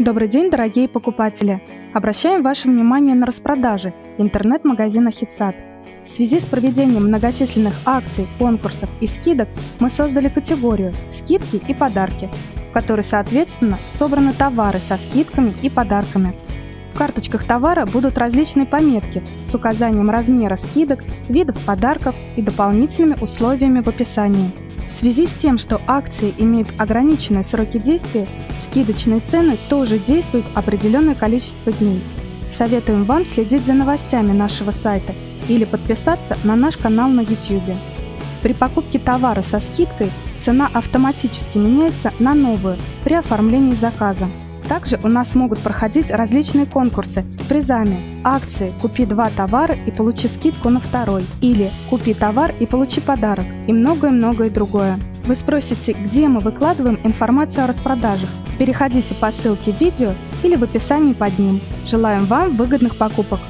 Добрый день, дорогие покупатели! Обращаем ваше внимание на распродажи интернет-магазина HitSat. В связи с проведением многочисленных акций, конкурсов и скидок мы создали категорию «Скидки и подарки», в которой, соответственно, собраны товары со скидками и подарками. В карточках товара будут различные пометки с указанием размера скидок, видов подарков и дополнительными условиями в описании. Связи с тем, что акции имеют ограниченные сроки действия, скидочные цены тоже действуют определенное количество дней. Советуем вам следить за новостями нашего сайта или подписаться на наш канал на YouTube. При покупке товара со скидкой цена автоматически меняется на новую при оформлении заказа. Также у нас могут проходить различные конкурсы с призами, акции «Купи два товара и получи скидку на второй» или «Купи товар и получи подарок» и многое-многое другое. Вы спросите, где мы выкладываем информацию о распродажах? Переходите по ссылке в видео или в описании под ним. Желаем вам выгодных покупок!